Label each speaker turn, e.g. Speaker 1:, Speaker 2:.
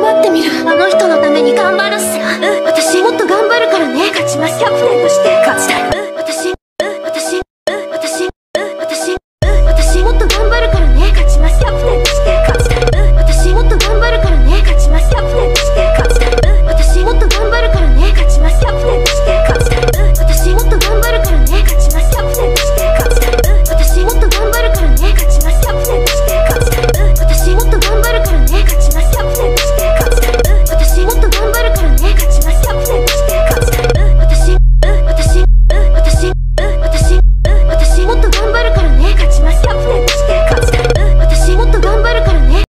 Speaker 1: 頑張ってみる。あの人のために頑張るっす。うん。私もっと頑張るからね。勝ちます。キャプテンとして。